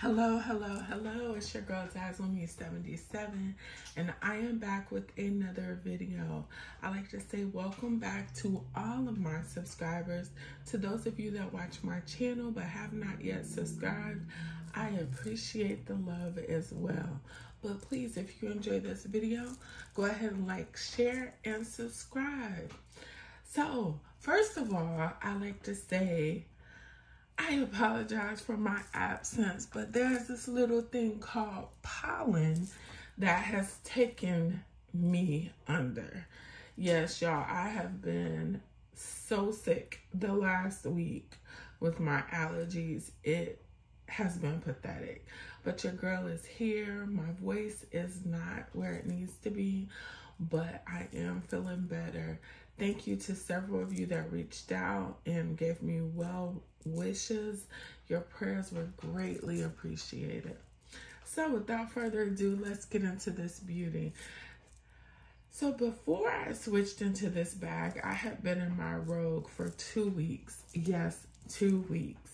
Hello, hello, hello. It's your girl Dazzle77 and I am back with another video. I like to say welcome back to all of my subscribers. To those of you that watch my channel but have not yet subscribed, I appreciate the love as well. But please, if you enjoy this video, go ahead and like, share, and subscribe. So, first of all, I like to say I apologize for my absence, but there's this little thing called pollen that has taken me under. Yes, y'all, I have been so sick the last week with my allergies. It has been pathetic, but your girl is here. My voice is not where it needs to be, but I am feeling better. Thank you to several of you that reached out and gave me well wishes. Your prayers were greatly appreciated. So without further ado, let's get into this beauty. So before I switched into this bag, I had been in my Rogue for two weeks. Yes, two weeks.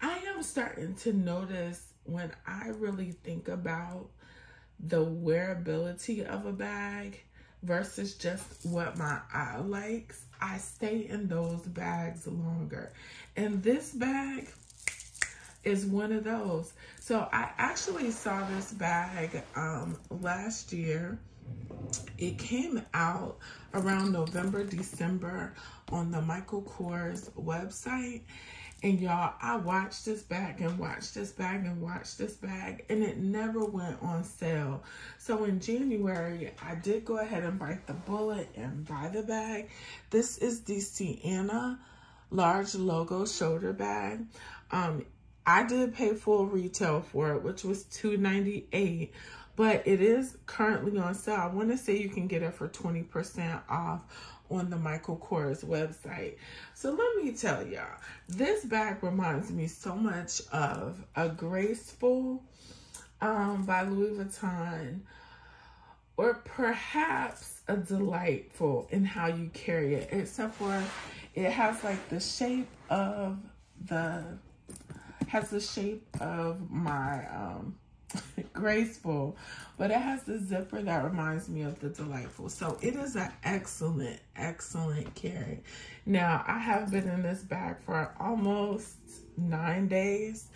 I am starting to notice when I really think about the wearability of a bag versus just what my eye likes, I stay in those bags longer. And this bag is one of those. So I actually saw this bag um, last year. It came out around November, December on the Michael Kors website. And y'all, I watched this bag and watched this bag and watched this bag and it never went on sale. So in January, I did go ahead and bite the bullet and buy the bag. This is the Sienna large logo shoulder bag. Um, I did pay full retail for it, which was $2.98, but it is currently on sale. I want to say you can get it for 20% off on the Michael Kors website. So let me tell y'all, this bag reminds me so much of a Graceful um, by Louis Vuitton or perhaps a Delightful in how you carry it, except for it has like the shape of the, has the shape of my, um, graceful, but it has the zipper that reminds me of the delightful. So it is an excellent, excellent carry. Now I have been in this bag for almost nine days.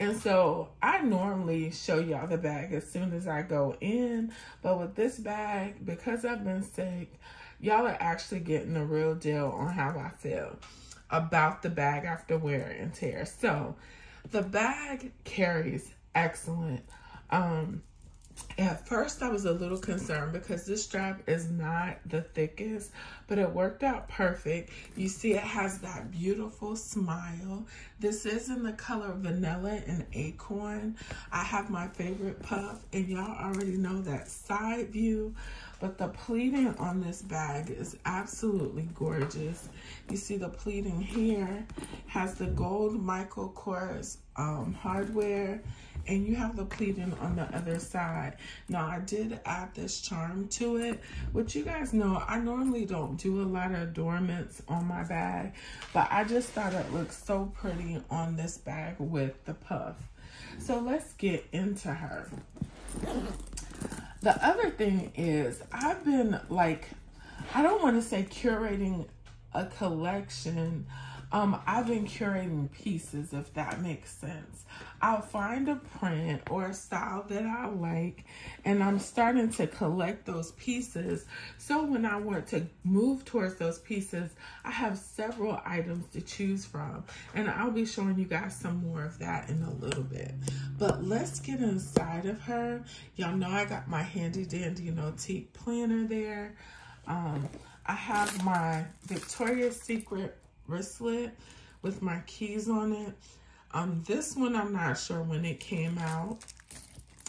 And so I normally show y'all the bag as soon as I go in, but with this bag, because I've been sick, y'all are actually getting a real deal on how I feel about the bag after wear and tear. So the bag carries excellent. Um, at first I was a little concerned because this strap is not the thickest, but it worked out perfect. You see it has that beautiful smile. This is in the color vanilla and acorn. I have my favorite puff and y'all already know that side view, but the pleating on this bag is absolutely gorgeous. You see the pleating here has the gold Michael Kors um, hardware and you have the pleating on the other side. Now I did add this charm to it, which you guys know I normally don't do a lot of adornments on my bag, but I just thought it looked so pretty on this bag with the puff. So let's get into her. The other thing is I've been like, I don't want to say curating a collection um, I've been curating pieces, if that makes sense. I'll find a print or a style that I like, and I'm starting to collect those pieces. So when I want to move towards those pieces, I have several items to choose from, and I'll be showing you guys some more of that in a little bit. But let's get inside of her. Y'all know I got my handy dandy Nautique planner there. Um, I have my Victoria's Secret wristlet with my keys on it. Um, this one, I'm not sure when it came out,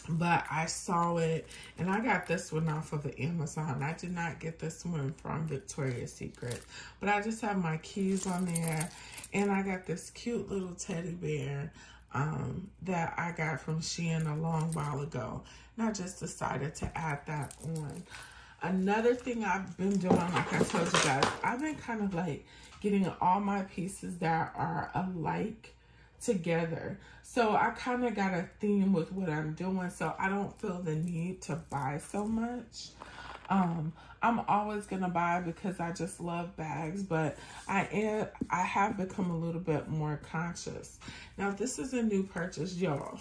but I saw it and I got this one off of Amazon. I did not get this one from Victoria's Secret, but I just have my keys on there and I got this cute little teddy bear um, that I got from Shein a long while ago. And I just decided to add that on. Another thing I've been doing, like I told you guys, I've been kind of like getting all my pieces that are alike together. So I kind of got a theme with what I'm doing, so I don't feel the need to buy so much. Um, I'm always gonna buy because I just love bags, but I am I have become a little bit more conscious. Now this is a new purchase, y'all.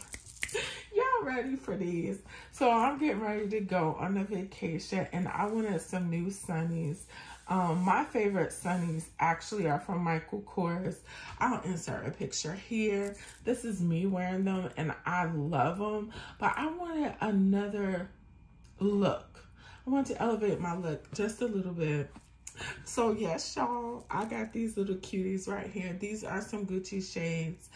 Ready for these? So I'm getting ready to go on a vacation and I wanted some new sunnies. Um, my favorite sunnies actually are from Michael Kors. I'll insert a picture here. This is me wearing them and I love them, but I wanted another look. I want to elevate my look just a little bit. So yes, y'all, I got these little cuties right here. These are some Gucci shades.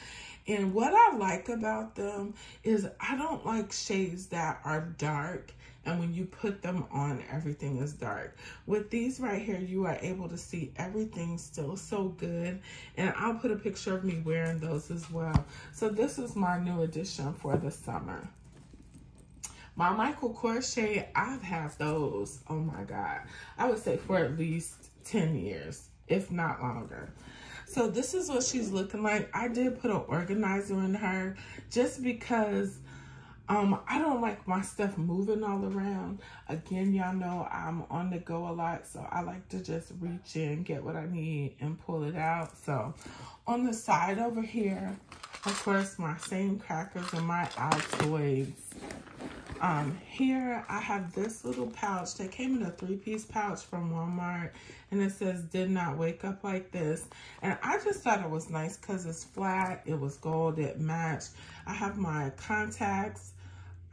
And what I like about them is I don't like shades that are dark and when you put them on, everything is dark. With these right here, you are able to see everything still so good. And I'll put a picture of me wearing those as well. So this is my new addition for the summer. My Michael Kors shade, I've had those, oh my God. I would say for at least 10 years, if not longer. So this is what she's looking like. I did put an organizer in her just because um, I don't like my stuff moving all around. Again, y'all know I'm on the go a lot, so I like to just reach in, get what I need, and pull it out. So on the side over here, of course, my same crackers and my Altoids. Um, here I have this little pouch that came in a three-piece pouch from Walmart and it says did not wake up like this. And I just thought it was nice because it's flat it was gold it matched. I have my contacts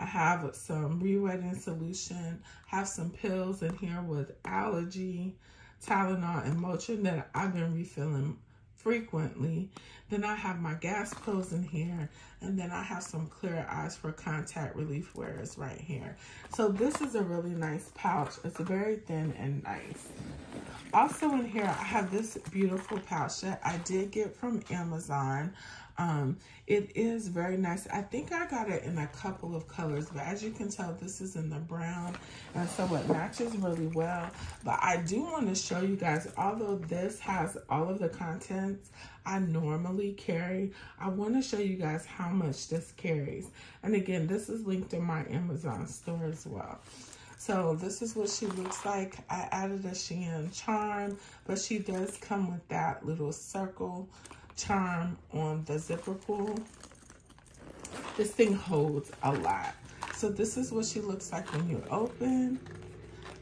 I have some re-wetting solution, have some pills in here with allergy, Tylenol, and Motrin that I've been refilling frequently. Then I have my gas pills in here, and then I have some clear eyes for contact relief wearers right here. So this is a really nice pouch. It's very thin and nice. Also in here, I have this beautiful pouch that I did get from Amazon. Um, it is very nice. I think I got it in a couple of colors, but as you can tell, this is in the brown, and so it matches really well. But I do want to show you guys, although this has all of the contents I normally carry, I want to show you guys how much this carries. And again, this is linked in my Amazon store as well. So this is what she looks like. I added a Shein charm, but she does come with that little circle charm on the zipper pull. This thing holds a lot. So this is what she looks like when you open.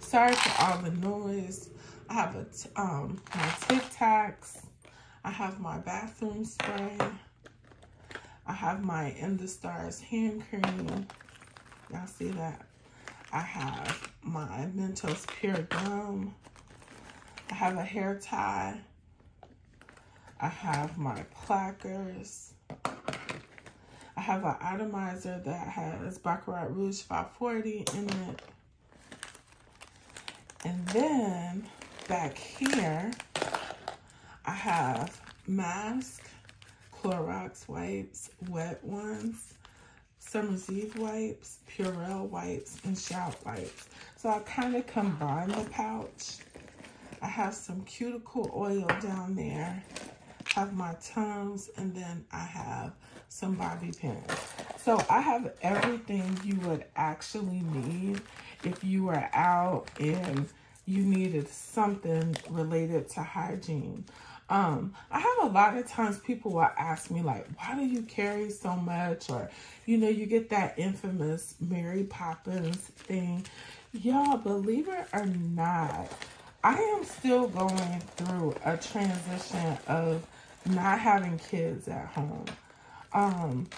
Sorry for all the noise. I have a, um, my Tic Tacs. I have my bathroom spray. I have my In the Stars hand cream. Y'all see that? I have my Mentos Pure Gum. I have a hair tie. I have my plackers. I have an atomizer that has Baccarat Rouge 540 in it. And then back here, I have mask, Clorox wipes, wet ones, Summer's Eve wipes, Purell wipes, and Shout wipes. So I kind of combine the pouch. I have some cuticle oil down there have my Tums, and then I have some bobby pins. So I have everything you would actually need if you were out and you needed something related to hygiene. Um, I have a lot of times people will ask me like, why do you carry so much? Or, you know, you get that infamous Mary Poppins thing. Y'all, believe it or not, I am still going through a transition of not having kids at home. Um,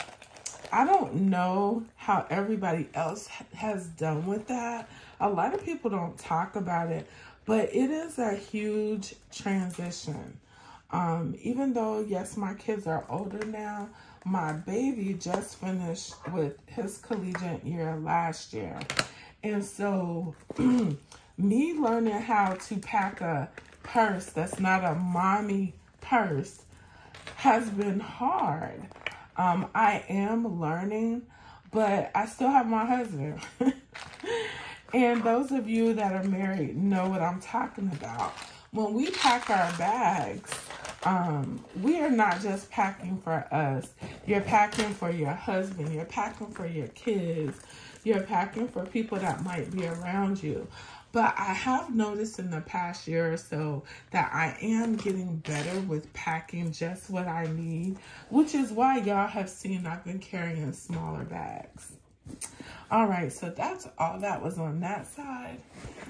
I don't know how everybody else has done with that. A lot of people don't talk about it, but it is a huge transition. Um, even though, yes, my kids are older now, my baby just finished with his collegiate year last year. And so me learning how to pack a purse that's not a mommy purse has been hard. Um, I am learning, but I still have my husband. and those of you that are married know what I'm talking about. When we pack our bags, um, we are not just packing for us. You're packing for your husband. You're packing for your kids. You're packing for people that might be around you. But I have noticed in the past year or so that I am getting better with packing just what I need, which is why y'all have seen I've been carrying smaller bags. All right, so that's all that was on that side.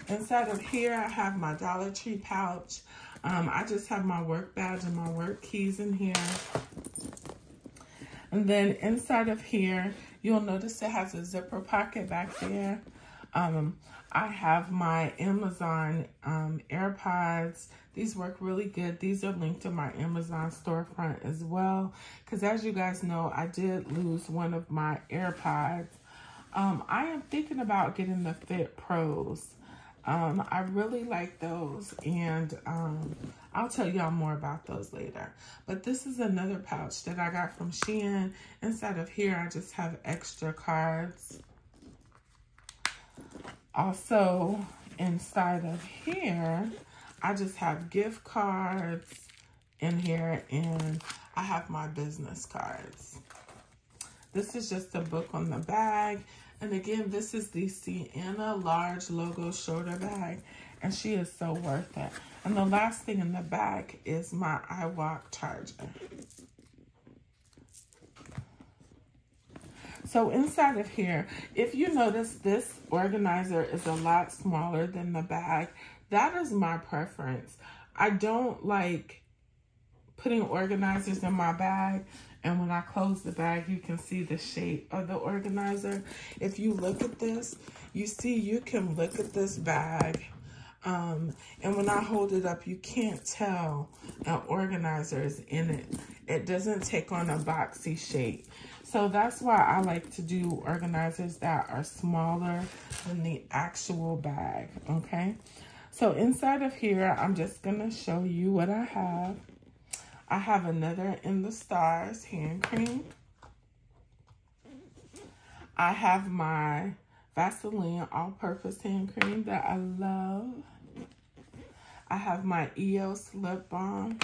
Inside of here, I have my Dollar Tree pouch. Um, I just have my work badge and my work keys in here. And then inside of here, you'll notice it has a zipper pocket back there. Um, I have my Amazon um, AirPods. These work really good. These are linked to my Amazon storefront as well. Because as you guys know, I did lose one of my AirPods. Um, I am thinking about getting the Fit Pros. Um, I really like those and um, I'll tell y'all more about those later. But this is another pouch that I got from Shein. Inside of here, I just have extra cards. Also, inside of here, I just have gift cards in here and I have my business cards. This is just a book on the bag. And again, this is the Sienna large logo shoulder bag. And she is so worth it. And the last thing in the bag is my iWalk charger. So inside of here, if you notice this organizer is a lot smaller than the bag, that is my preference. I don't like putting organizers in my bag and when I close the bag, you can see the shape of the organizer. If you look at this, you see you can look at this bag. Um, and when I hold it up, you can't tell an organizer is in it. It doesn't take on a boxy shape. So that's why I like to do organizers that are smaller than the actual bag, okay? So inside of here, I'm just to show you what I have. I have another In the Stars hand cream. I have my Vaseline all-purpose hand cream that I love. I have my EOS lip balm.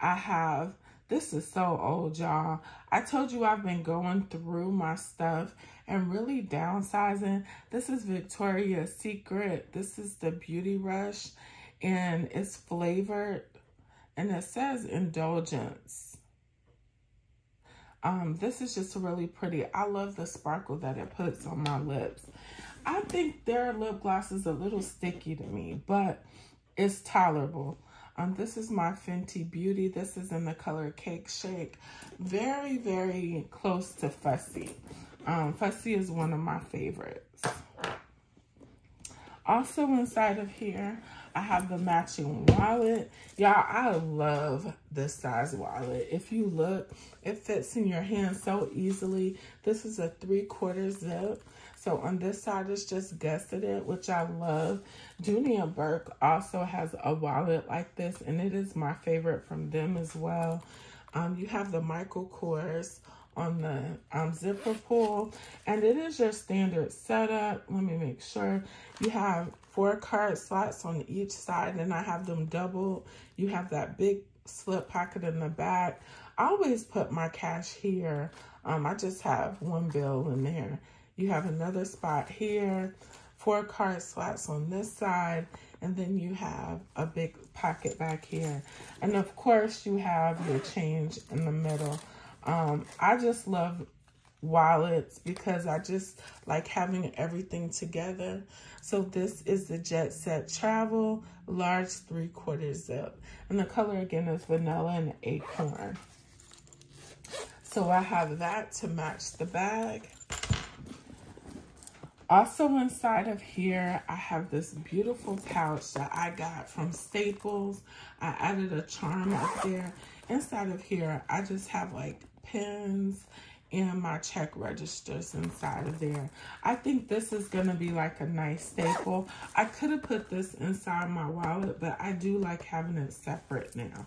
I have, this is so old, y'all. I told you I've been going through my stuff and really downsizing. This is Victoria's Secret. This is the Beauty Rush and it's flavored and it says indulgence. Um, this is just really pretty. I love the sparkle that it puts on my lips. I think their lip gloss is a little sticky to me, but it's tolerable. Um, this is my Fenty Beauty. This is in the color Cake Shake. Very, very close to Fussy. Um, Fussy is one of my favorites. Also inside of here, I have the matching wallet. Y'all, I love this size wallet. If you look, it fits in your hand so easily. This is a three quarter zip. So on this side, it's just gusseted, which I love. Dooney Bourke also has a wallet like this, and it is my favorite from them as well. Um, you have the Michael Kors on the um, zipper pull, and it is your standard setup. Let me make sure. You have four card slots on each side and I have them double. You have that big slip pocket in the back. I always put my cash here. Um, I just have one bill in there. You have another spot here, four card slots on this side, and then you have a big pocket back here. And of course, you have your change in the middle. Um, I just love wallets because I just like having everything together. So this is the Jet Set Travel large three quarter zip. And the color again is vanilla and acorn. So I have that to match the bag. Also inside of here, I have this beautiful pouch that I got from Staples. I added a charm up there. Inside of here, I just have like pins and my check registers inside of there. I think this is going to be like a nice staple. I could have put this inside my wallet, but I do like having it separate now.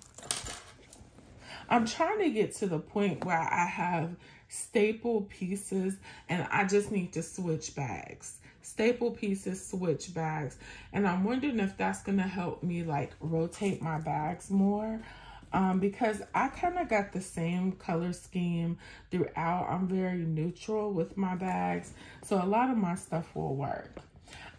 I'm trying to get to the point where I have staple pieces and I just need to switch bags. staple pieces switch bags. And I'm wondering if that's to help me like rotate my bags more. Um, because I kind of got the same color scheme throughout. I'm very neutral with my bags. So a lot of my stuff will work.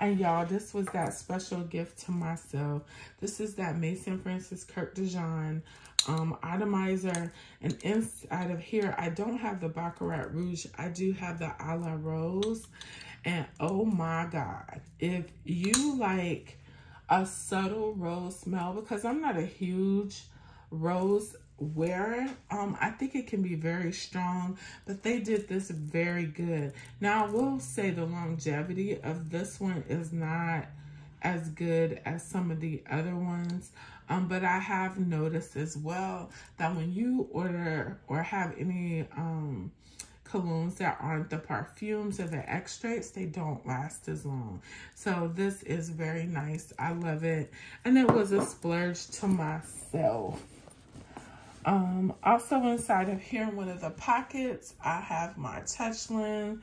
And y'all, this was that special gift to myself. This is that Maison Francis Kurkdjian um, atomizer. And inside of here, I don't have the Baccarat Rouge. I do have the A La Rose. And oh my God, if you like a subtle rose smell, because I'm not a huge rose wearer, um, I think it can be very strong, but they did this very good. Now, I will say the longevity of this one is not as good as some of the other ones. Um, but I have noticed as well that when you order or have any um, colognes that aren't the perfumes or the extracts, they don't last as long. So this is very nice. I love it. And it was a splurge to myself. Um, also inside of here in one of the pockets, I have my Touchland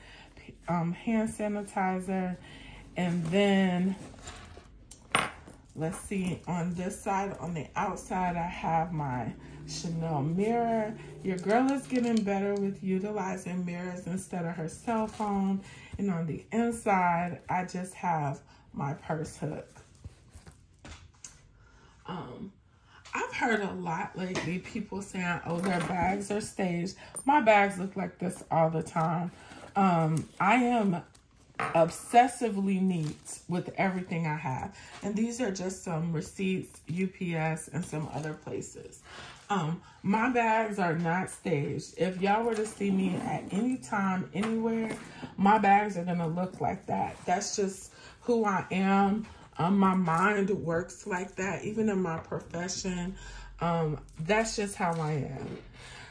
um, hand sanitizer. And then Let's see, on this side, on the outside, I have my Chanel mirror. Your girl is getting better with utilizing mirrors instead of her cell phone. And on the inside, I just have my purse hook. Um, I've heard a lot lately, people saying, oh, their bags are staged. My bags look like this all the time. Um, I am obsessively neat with everything I have. And these are just some receipts, UPS, and some other places. Um, my bags are not staged. If y'all were to see me at any time, anywhere, my bags are going to look like that. That's just who I am. Um, my mind works like that, even in my profession. Um, that's just how I am.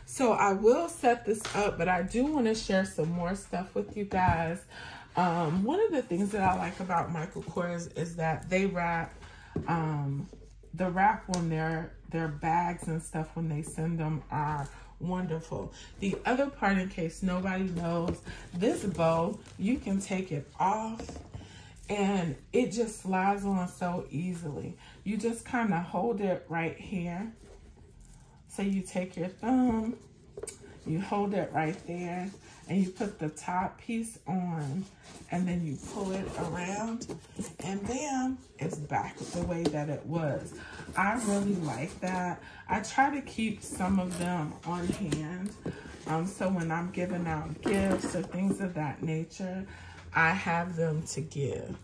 So I will set this up, but I do want to share some more stuff with you guys. Um, one of the things that I like about Michael Kors is that they wrap um, the wrap on their their bags and stuff when they send them are wonderful. The other part, in case nobody knows, this bow, you can take it off and it just slides on so easily. You just kind of hold it right here. So you take your thumb, you hold it right there, and you put the top piece on and then you pull it around and bam, it's back the way that it was. I really like that. I try to keep some of them on hand. Um, so when I'm giving out gifts or things of that nature, I have them to give.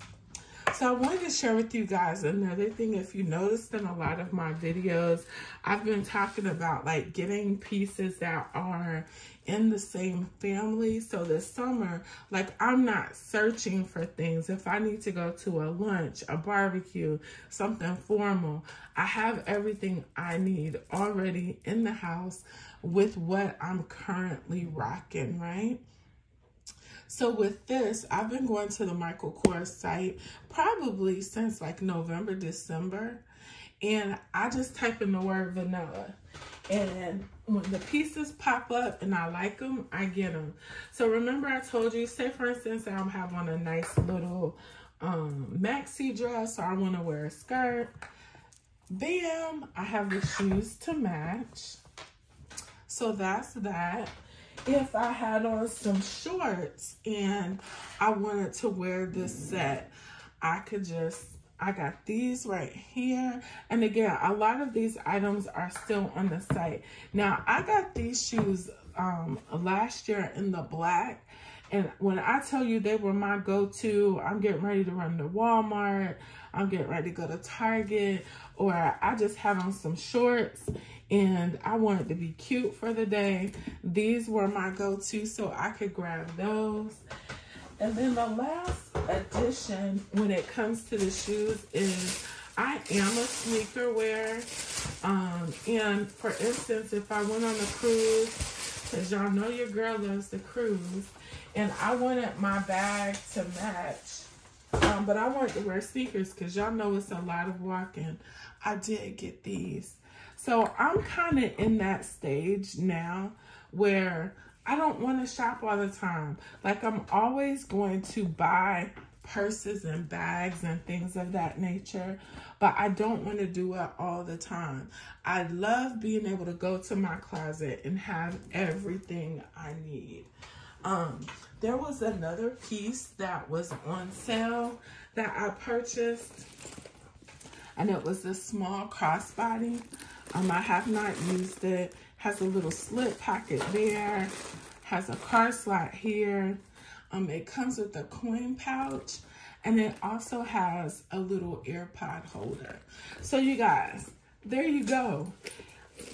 So I wanted to share with you guys another thing. If you noticed in a lot of my videos, I've been talking about like getting pieces that are in the same family. So this summer, like I'm not searching for things. If I need to go to a lunch, a barbecue, something formal, I have everything I need already in the house with what I'm currently rocking, right? So with this, I've been going to the Michael Kors site probably since like November, December. And I just type in the word vanilla. And when the pieces pop up and I like them, I get them. So remember I told you, say for instance, I'm having on a nice little um, maxi dress or I want to wear a skirt. Bam, I have the shoes to match. So that's that if I had on some shorts and I wanted to wear this set, I could just, I got these right here. And again, a lot of these items are still on the site. Now, I got these shoes um, last year in the black. And when I tell you they were my go-to, I'm getting ready to run to Walmart, I'm getting ready to go to Target, or I just have on some shorts and I wanted to be cute for the day. These were my go-to, so I could grab those. And then the last addition when it comes to the shoes is I am a sneaker wearer. Um, and for instance, if I went on a cruise, because y'all know your girl loves the cruise, and I wanted my bag to match, um, but I wanted to wear sneakers because y'all know it's a lot of walking. I did get these. So I'm kind of in that stage now where I don't want to shop all the time. Like I'm always going to buy purses and bags and things of that nature, but I don't want to do it all the time. I love being able to go to my closet and have everything I need. Um, there was another piece that was on sale that I purchased and it was this small crossbody. Um, I have not used it. Has a little slip pocket there. Has a car slot here. Um, it comes with a coin pouch and it also has a little AirPod holder. So you guys, there you go.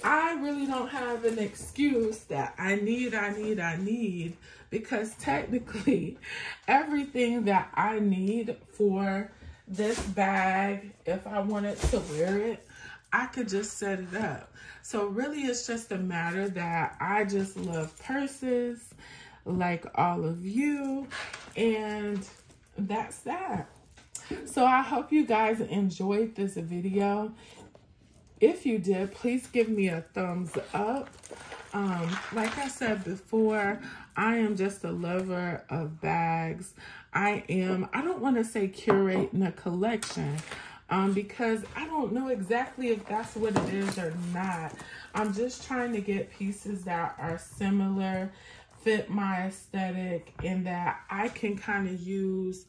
I really don't have an excuse that I need, I need, I need, because technically everything that I need for this bag, if I wanted to wear it, I could just set it up. So really it's just a matter that I just love purses like all of you and that's that. So I hope you guys enjoyed this video. If you did, please give me a thumbs up. Um, like I said before, I am just a lover of bags. I am, I don't want to say curating a collection um, because I don't know exactly if that's what it is or not. I'm just trying to get pieces that are similar, fit my aesthetic, and that I can kind of use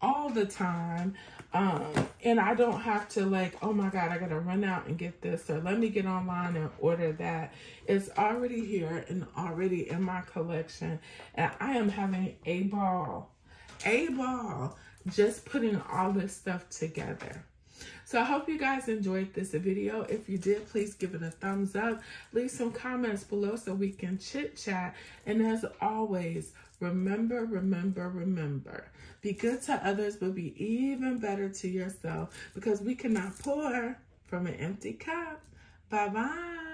all the time. Um, and I don't have to like, oh my God, I gotta run out and get this or let me get online and order that. It's already here and already in my collection. And I am having a ball, a ball, just putting all this stuff together. So I hope you guys enjoyed this video. If you did, please give it a thumbs up. Leave some comments below so we can chit chat. And as always, remember, remember, remember. Be good to others, but be even better to yourself because we cannot pour from an empty cup. Bye-bye.